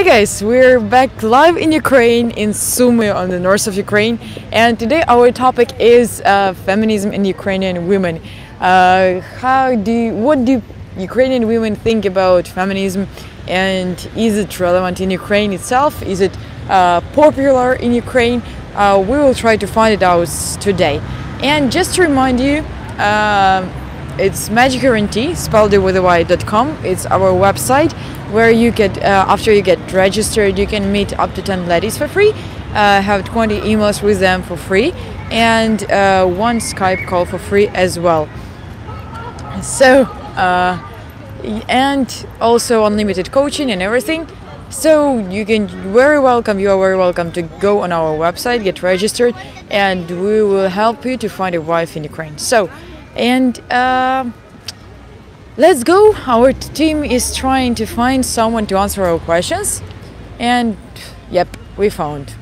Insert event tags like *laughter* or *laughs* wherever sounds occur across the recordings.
Hi guys, we're back live in Ukraine, in Sumy on the north of Ukraine, and today our topic is uh, feminism in Ukrainian women. Uh, how do you, what do Ukrainian women think about feminism, and is it relevant in Ukraine itself? Is it uh, popular in Ukraine? Uh, we will try to find it out today. And just to remind you, uh, it's Magic Guarantee, spelled with a y.com. It's our website where you get, uh, after you get registered, you can meet up to 10 ladies for free, uh, have 20 emails with them for free, and uh, one Skype call for free as well. So, uh, and also unlimited coaching and everything. So you can very welcome. You are very welcome to go on our website, get registered, and we will help you to find a wife in Ukraine. So, and uh, let's go. Our team is trying to find someone to answer our questions, and yep, we found.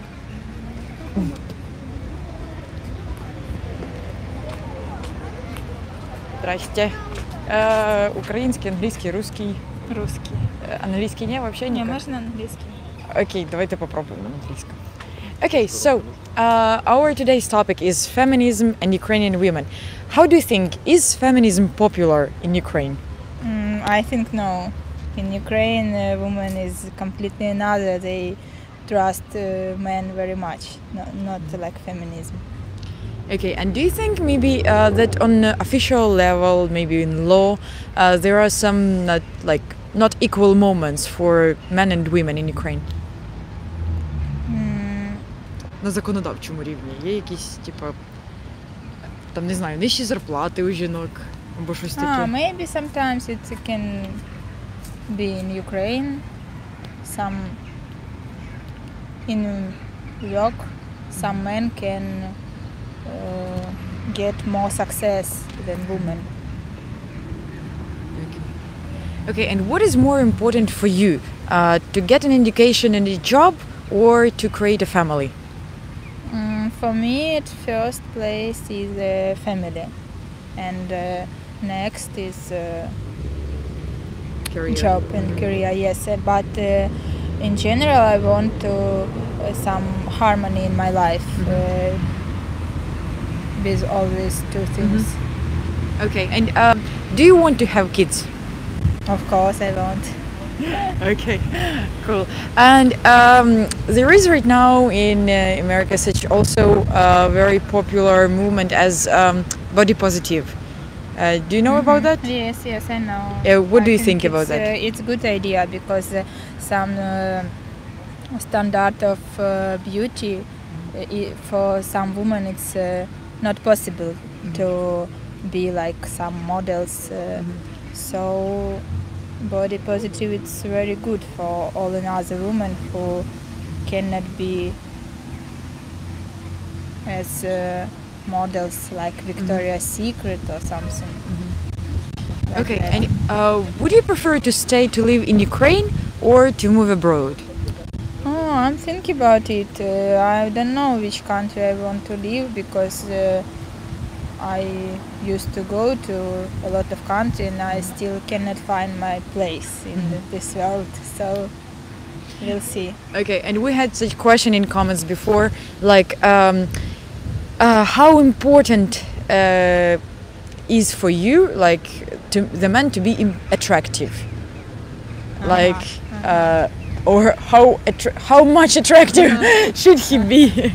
Здрасте. Э, украинский, английский, русский. Русский. Э, Английский не вообще Не, никак. можно английский? Окей, давайте попробуем на английском. Okay, so uh, our today's topic is feminism and Ukrainian women. How do you think is feminism popular in Ukraine? Mm, I think no. In Ukraine, a woman is completely another. They trust uh, men very much, not, not like feminism. Okay, and do you think maybe uh, that on uh, official level, maybe in law, uh, there are some not like not equal moments for men and women in Ukraine? Mm, На законодавчому рівні є якісь, типа, там не знаю, нижчі зарплати у жінок або щось таке. ah, maybe sometimes it can be in Ukraine. Some in work, some men can uh, get more success than women. Okay, and what is more important for you, uh, to get an education and a job, or to create a family? For me, at first place is the family, and uh, next is uh, Career. job and career. Yes, uh, but uh, in general, I want to uh, some harmony in my life uh, with all these two things. Okay, and um, do you want to have kids? Of course, I want. *laughs* Okay, cool. And um, there is right now in uh, America such also a very popular movement as um, body positive. Uh, do you know about that? Yes, yes, I know. Uh, what I do you think about it's, that? Uh, it's a good idea because uh, some uh, standard of uh, beauty uh, for some women it's uh, not possible Mm-hmm. to be like some models. Uh, Mm-hmm. So body positive it's very good for all another women who cannot be as uh, models like. Victoria's Secret or something. Like Okay, that. and uh, would you prefer to stay to live in Ukraine or to move abroad? Oh, I'm thinking about it. Uh, I don't know which country I want to live because uh, I used to go to a lot of countries and I still cannot find my place in this world. So we'll see. Okay, and we had such question in comments before, like um, uh, how important uh, is for you, like to the man to be im- attractive, like, uh, or how attra- how much attractive *laughs* should he be?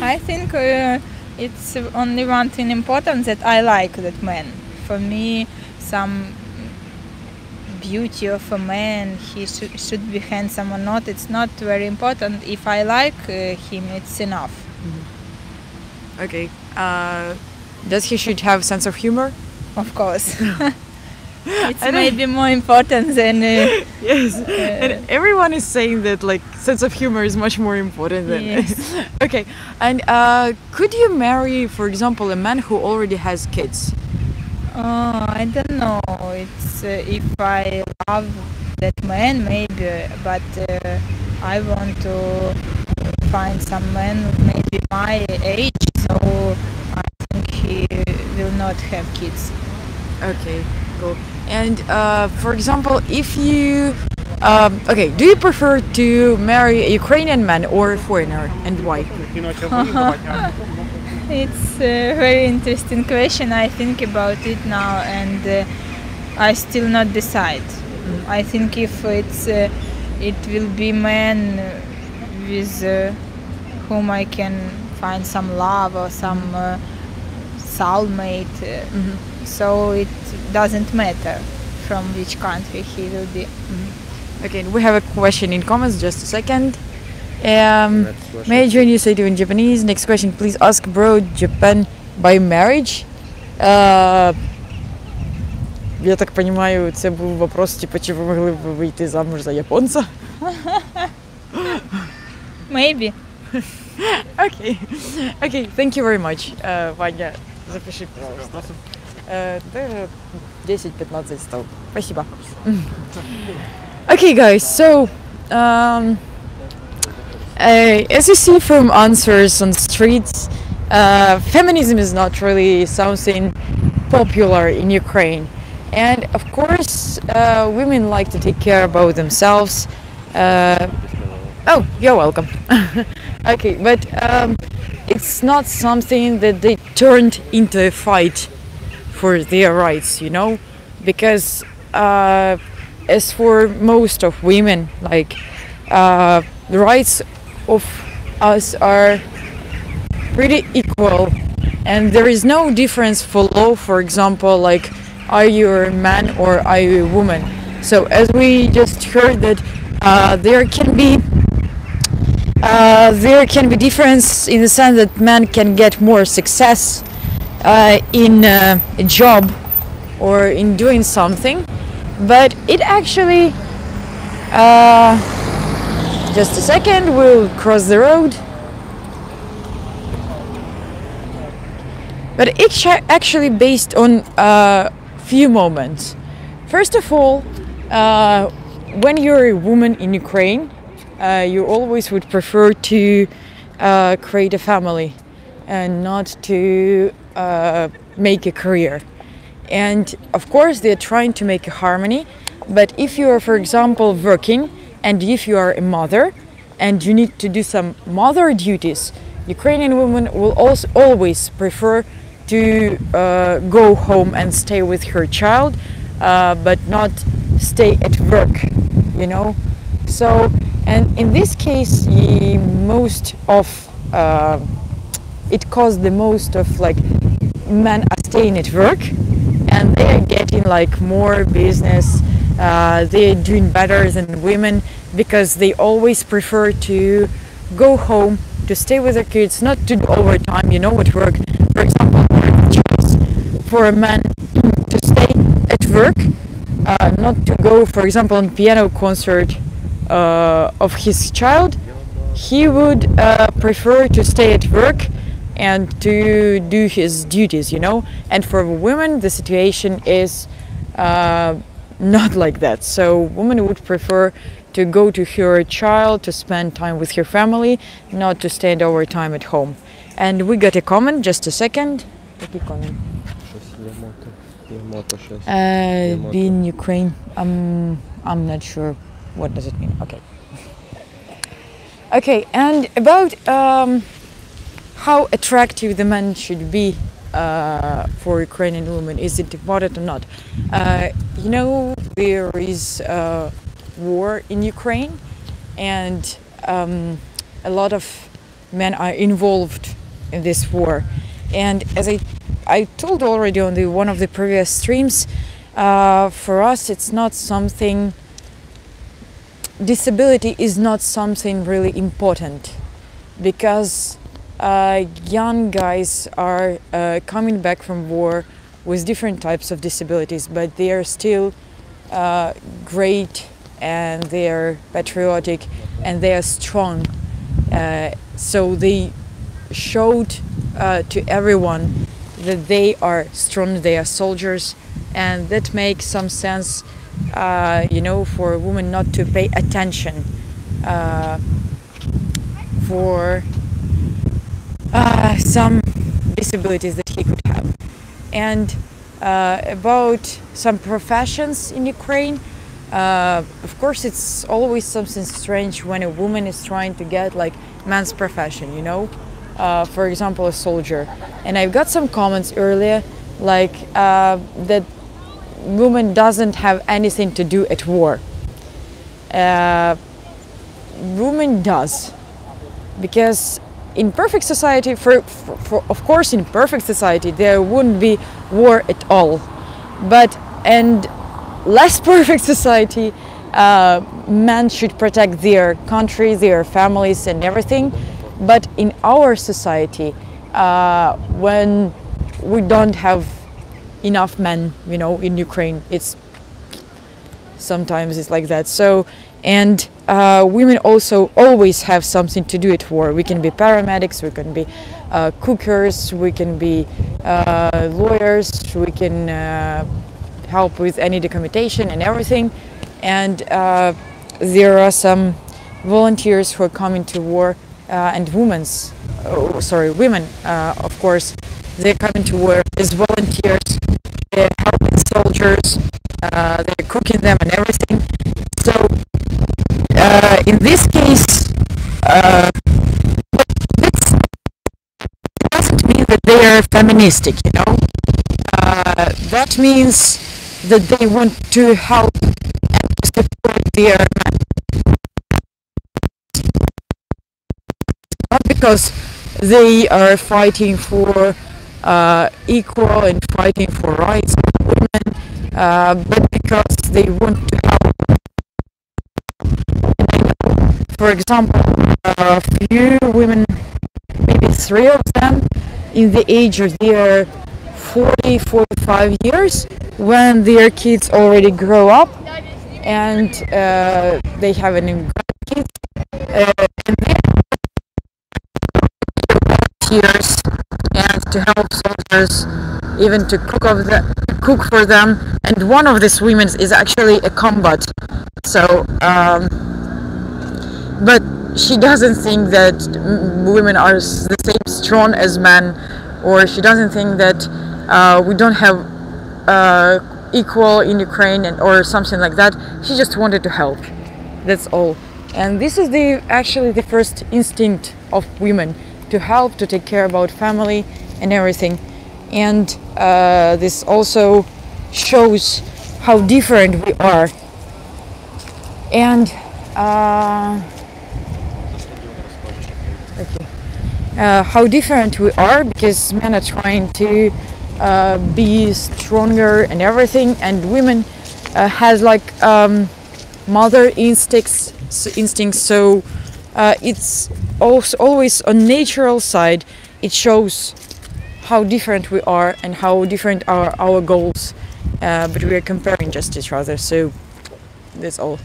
I think uh, it's only one thing important that I like that man. For me, some beauty of a man, he should, should be handsome or not, it's not very important. If I like uh, him, it's enough. okay, uh, does he should have sense of humor? Of course. *laughs* *laughs* it's maybe more important than. Uh, *laughs* Yes, and everyone is saying that like sense of humor is much more important than. Yes. *laughs* okay, and uh, could you marry, for example, a man who already has kids? oh, I don't know. It's uh, if I love that man, maybe, but uh, I want to find some man maybe my age, so I think he will not have kids. Okay, And uh, for example, if you Um, okay, do you prefer to marry a Ukrainian man or a foreigner, and why? *laughs* It's a very interesting question. I think about it now and uh, I still not decide. I think if it's uh, it will be man with uh, whom I can find some love or some uh, soulmate. Uh, So it doesn't matter from which country he will be. Okay, we have a question in comments. Just a second. Um, may I join you say to in Japanese? Next question, please ask bro Japan by marriage. Uh, я так понимаю, це був вопрос, типу, чи ви могли б ви вийти замуж за японця? Maybe. *laughs* Окей. Окей, thank you very much. Uh, Ваня, запиши, пожалуйста. Uh, ты 10-15 стал. Спасибо. Okay, guys, so um, uh, as you see from answers on streets, uh, feminism is not really something popular in Ukraine. And of course, uh, women like to take care about themselves. Uh, oh, you're welcome. *laughs* okay, but um, it's not something that they turned into a fight for their rights, you know, because uh, as for most of women, like uh, the rights of us are pretty equal, and there is no difference for law. For example, like are you a man or are you a woman? So as we just heard that uh, there can be uh, there can be difference in the sense that men can get more success uh, in uh, a job or in doing something, but it actually uh, just a second we'll cross the road. But it's actually based on a few moments. First of all, uh, when you're a woman in Ukraine, uh, you always would prefer to uh, create a family and not to uh, make a career. And of course, they're trying to make a harmony. But if you are, for example, working and if you are a mother and you need to do some mother duties, Ukrainian women will also always prefer to uh, go home and stay with her child, uh, but not stay at work, you know. So, and in this case, most of uh, it caused the most of like men staying at work. And they're getting like more business. Uh, they're doing better than women because they always prefer to go home to stay with their kids not to do overtime you know what work. For example for a man to stay at work uh, not to go for example on piano concert uh, of his child, he would uh, prefer to stay at work and to do his duties, you know. And for women, the situation is uh, not like that. So women would prefer to go to her child, to spend time with her family, not to spend overtime at home. And we got a comment, just a second. Uh, being Ukraine, I'm, I'm not sure what does it mean. Okay. Okay, and about um, how attractive the man should be uh, for Ukrainian women. Is it important or not? Uh, you know, there is a war in Ukraine, and um, a lot of men are involved in this war. And as I, I told already on the one of the previous streams, uh, for us it's not something. Disability is not something really important because uh, young guys are uh, coming back from war with different types of disabilities, but they are still uh, great and they are patriotic and they are strong. Uh, so they showed uh, to everyone that they are strong, they are soldiers, and that makes some sense, uh, you know, for a woman not to pay attention uh, for uh, some disabilities that he could have. And uh, about some professions in Ukraine, uh, of course, it's always something strange when a woman is trying to get like man's profession, you know, uh, for example, a soldier. And I've got some comments earlier, like that woman doesn't have anything to do at war. Uh, woman does, because in perfect society, for, for, for of course, in perfect society, there wouldn't be war at all. But and less *laughs* perfect society, uh, men should protect their country, their families, and everything. But in our society, uh, when we don't have enough men, you know, in Ukraine, it's sometimes it's like that. So, and uh, women also always have something to do at war. We can be paramedics, we can be uh, cookers, we can be uh, lawyers, we can uh, help with any documentation and everything. And uh, there are some volunteers who are coming to war uh, and women's, oh, sorry, women, of course, they're coming to war as volunteers. They're helping soldiers, uh, they're cooking them and everything. So uh, in this case, uh, doesn't mean that they are feministic, you know. Uh, that means that they want to help and support their men. Not because they are fighting for uh, equal and fighting for rights of women, uh, but because they want to help. For example, a few women, maybe three of them, in the age of their 40, 45 years, when their kids already grow up and uh, they have an grandkids, uh, and volunteers and to help soldiers, even to cook the, cook for them. And one of these women is actually a combat. So, um, but she doesn't think that women are the same strong as men, or she doesn't think that uh, we don't have uh, equal in Ukraine and, or something like that. She just wanted to help. That's all. And this is the actually the first instinct of women to help, to take care about family and everything. And uh, this also shows how different we are. And uh, okay. uh, how different we are because men are trying to uh, be stronger and everything, and women uh, has like um, mother instincts, instincts. So uh, it's also always on natural side. It shows how different we are and how different are our goals, uh, but we are comparing just each other. So that's all.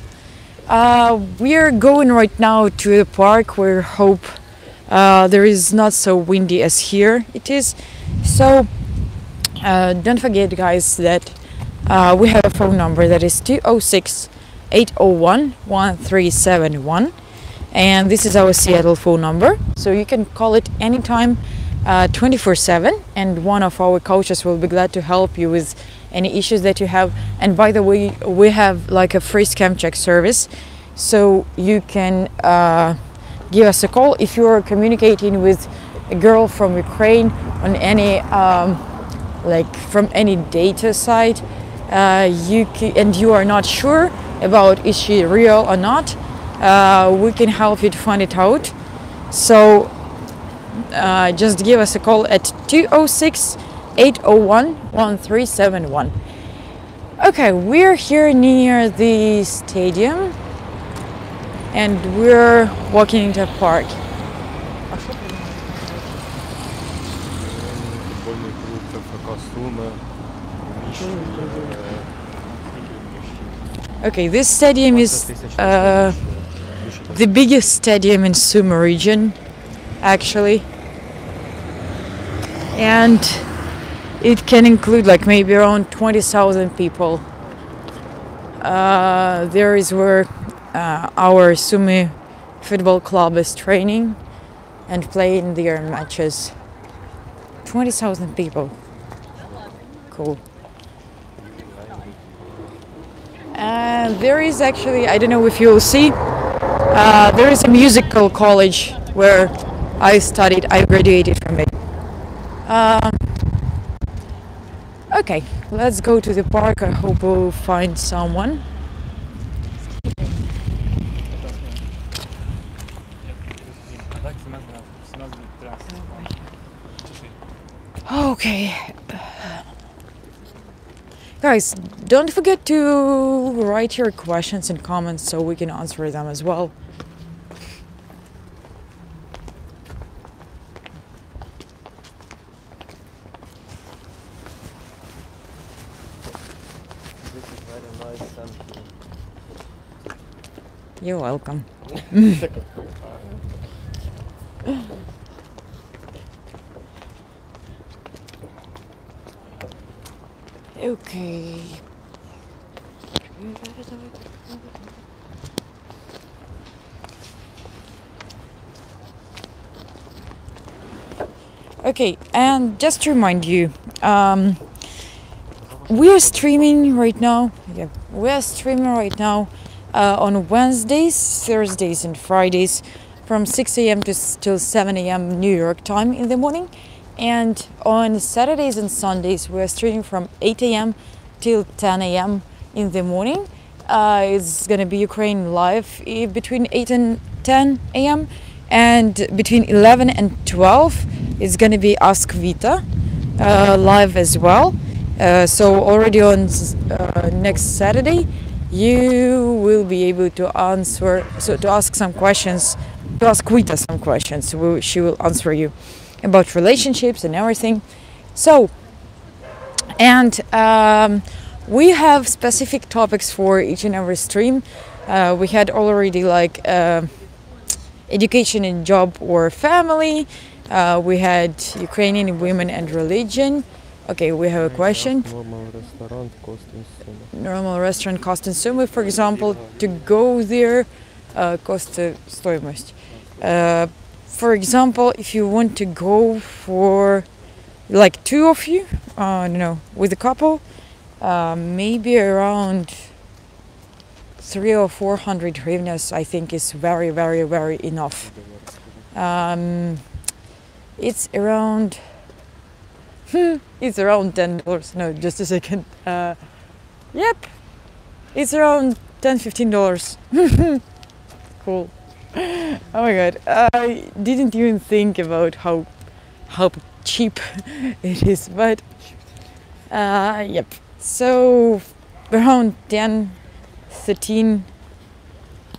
Uh, we are going right now to the park where hope uh, there is not so windy as here it is. So uh, don't forget, guys, that uh, we have a phone number that is 206 801 1371. And this is our Seattle phone number. So you can call it anytime, 24 7. And one of our coaches will be glad to help you with any issues that you have. And by the way, we have like a free scam check service. So you can uh, give us a call if you are communicating with a girl from Ukraine on any. Um, like from any data site uh, you ca and you are not sure about is she real or not uh, we can help you to find it out so uh, just give us a call at 206 801 1371. Okay, we're here near the stadium and we're walking into a park. Okay, this stadium is uh, the biggest stadium in Sumy region actually. And it can include like maybe around 20,000 people. Uh, there is where uh, our Sumy football club is training and playing their matches. 20,000 people. Cool. And there is actually, I don't know if you'll see, uh, there is a musical college where I studied, I graduated from it. Um, okay, let's go to the park. I hope we'll find someone. Okay. Guys, don't forget to write your questions and comments so we can answer them as well. This is very nice center. You're welcome. Okay. Okay, and just to remind you, um, we are streaming right now. Yeah, we are streaming right now uh, on Wednesdays, Thursdays, and Fridays from 6 a.m. to till 7 a.m. New York time in the morning, and on Saturdays and Sundays we are streaming from 8 a.m. till 10 a.m. in the morning. Uh, it's gonna be Ukraine live between 8 and 10 a.m. and between 11 and 12 it's gonna be Ask Vita uh, live as well. Uh, so already on uh, next Saturday, you will be able to answer, so to ask some questions, to ask Vita some questions. She will answer you about relationships and everything. So, and um, we have specific topics for each and every stream. Uh, we had already like uh, education and job or family. Uh, we had Ukrainian women and religion. Okay, we have a question. Normal restaurant cost in summa. Normal restaurant cost and summa, for example, to go there, uh, cost uh, стоимость. Uh, for example, if you want to go for like two of you, uh, I don't know, with a couple, uh, maybe around three or four hundred hryvnias, I think is very, very, very enough. Um, it's around. *laughs* It's around ten dollars. No, just a second. Uh, yep, it's around 10 15 dollars. *laughs* cool. Oh my god, I didn't even think about how how cheap *laughs* it is, but uh, yep. So around 10 13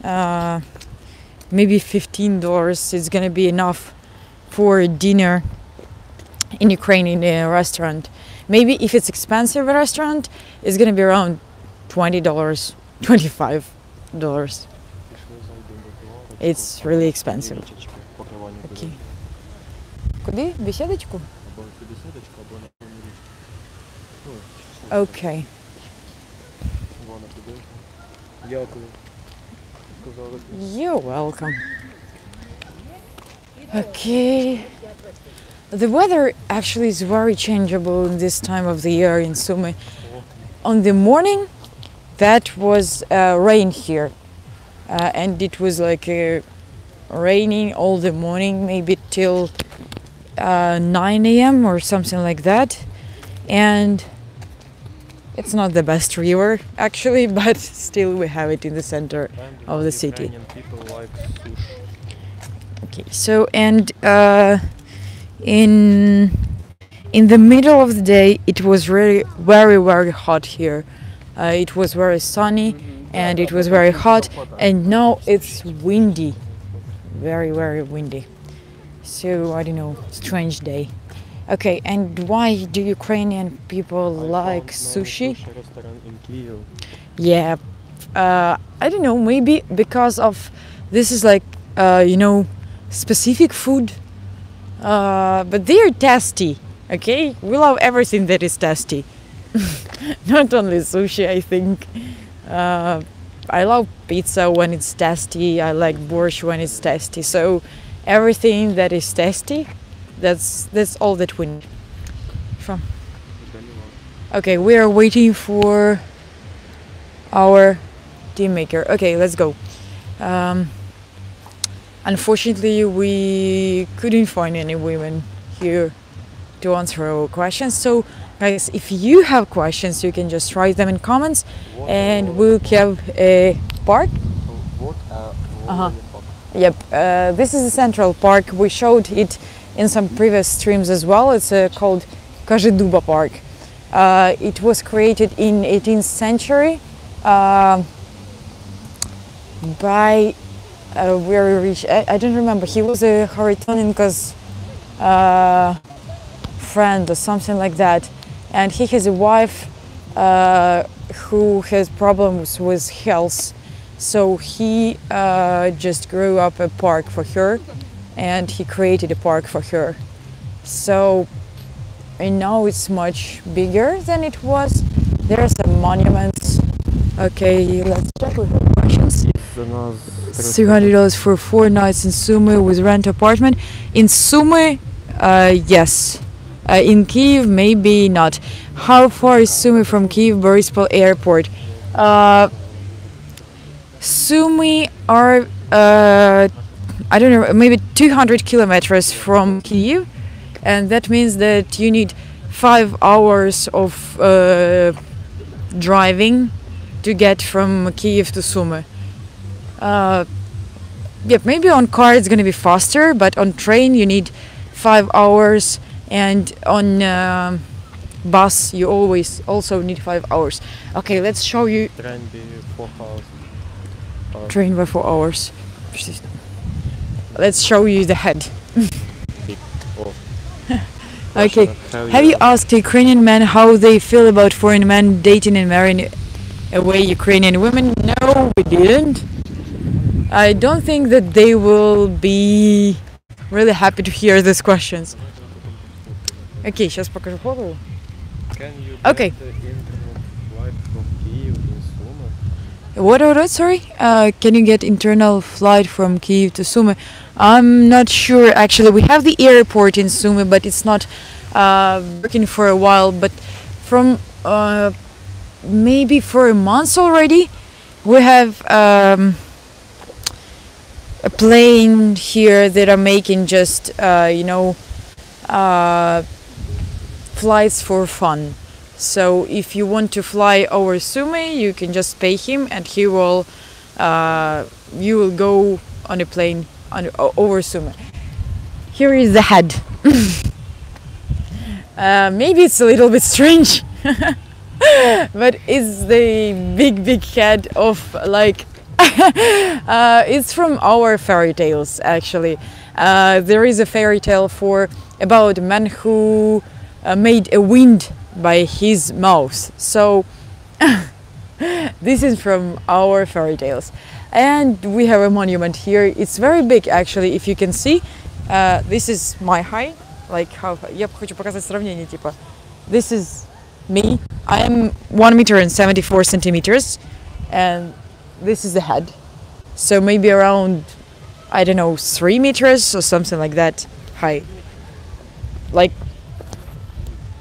uh, maybe 15 dollars is gonna be enough for dinner in Ukraine in a restaurant. Maybe if it's expensive restaurant, it's gonna be around twenty dollars, twenty five dollars. Пішли зайдемо до лавочки. It's really expensive. Лавочки, покривання Окей. буде. Куди? Бесідочку? Або сюди садочка, або на тому Ну, чи що? Окей. Вона туди. Дякую. Сказали. You're welcome. Okay. The weather actually is very changeable in this time of the year in Sumy. On the morning, that was uh, rain here, uh, and it was like uh, raining all the morning, maybe till uh, 9 a.m. or something like that. And it's not the best river actually, *laughs* but still we have it in the center. Of the city. Okay, so and uh, in in the middle of the day, it was really very very hot here. Uh, it was very sunny and it was very hot, and now it's windy, very very windy. So I don't know, strange day. Okay, and why do Ukrainian people like sushi? Yeah, uh, I don't know. Maybe because of this is like uh, you know specific food, uh, but they're tasty, okay? We love everything that is tasty. *laughs* Not only sushi, I think. Uh, I love pizza when it's tasty. I like borscht when it's tasty. So everything that is tasty, that's that's all that we need. From. Okay, we are waiting for our team maker. Okay, let's go. Um, Unfortunately, we couldn't find any women here to answer our questions. So, guys, if you have questions, you can just write them in comments, what and uh, we'll keep a park. What, uh, -huh. Yep, uh, this is the Central Park. We showed it in some previous streams as well. It's uh, called Kozheduba Park. Uh, it was created in 18th century uh, by uh, very rich. I, I, don't remember. He was a Kharitonenko's uh, friend or something like that, and he has a wife uh, who has problems with health. So he uh, just grew up a park for her, and he created a park for her. So now it's much bigger than it was. There are some monuments. Okay, let's check with questions. $300 for four nights in Sumy with rent apartment. In Sumy, uh, yes. Uh, in Kiev, maybe not. How far is Sumy from Kiev Borispol airport? Uh, Sumy are, uh, I don't know, maybe 200 kilometers from Kiev. And that means that you need five hours of uh, driving to get from Kiev to Sumy uh, yeah, maybe on car it's going to be faster, but on train you need five hours, and on uh, bus you always also need five hours. Okay, let's show you. Train be four hours. Train by four hours. Let's show you the head. *laughs* okay. Have you asked Ukrainian men how they feel about foreign men dating and marrying away Ukrainian women? No, we didn't. I don't think that they will be really happy to hear these questions. Окей, сейчас покажу фото. Can you Okay. get the internet flight from Kyiv in Sumy? What what, what sorry? Uh, can you get internal flight from Kiev to Sumy? I'm not sure actually. We have the airport in Sumy, but it's not uh, working for a while. But from uh, maybe for a month already, we have um, plane here that are making just uh, you know uh, flights for fun. So if you want to fly over Sumy, you can just pay him, and he will, uh, you will go on a plane on, over Sumy. Here is the head. *laughs* uh, maybe it's a little bit strange, *laughs* but it's the big, big head of like uh, it's from our fairy tales, actually. Uh, there is a fairy tale for about a man who uh, made a wind by his mouth. So *laughs* this is from our fairy tales. And we have a monument here. It's very big actually, if you can see. Uh, this is my height. Like how я хочу показать сравнение типа. This is me. I am 1 meter and 74 centimeters and this is the head. So maybe around I don't know 3 meters or something like that high. Like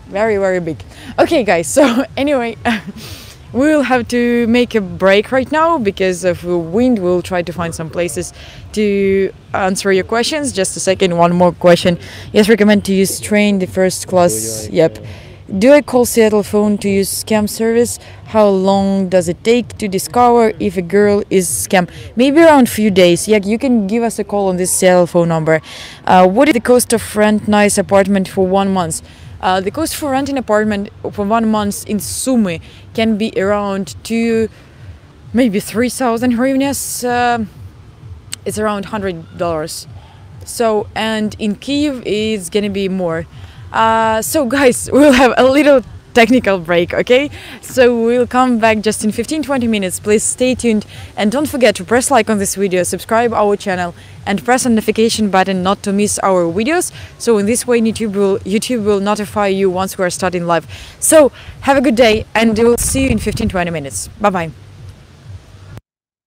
very very big. Okay guys so *laughs* anyway *laughs* we will have to make a break right now because of the wind. We'll try to find some places to answer your questions. Just a second one more question. Yes recommend to use train the first class. Yep do I call Seattle phone to use scam service? How long does it take to discover if a girl is scam? Maybe around few days. Yeah, you can give us a call on this Seattle phone number. Uh, what is the cost of rent nice apartment for one month? Uh, the cost for renting apartment for one month in Sumy can be around two, maybe three thousand hryvnias. Uh, it's around hundred dollars. So and in Kiev it's gonna be more. Uh, so guys, *laughs* we'll have a little technical break, okay? So we'll come back just in 15-20 minutes. Please stay tuned and don't forget to press like on this video, subscribe our channel and press on notification button not to miss our videos. So in this way YouTube will YouTube will notify you once we are starting live. So have a good day and we'll see you in 15-20 minutes. Bye bye.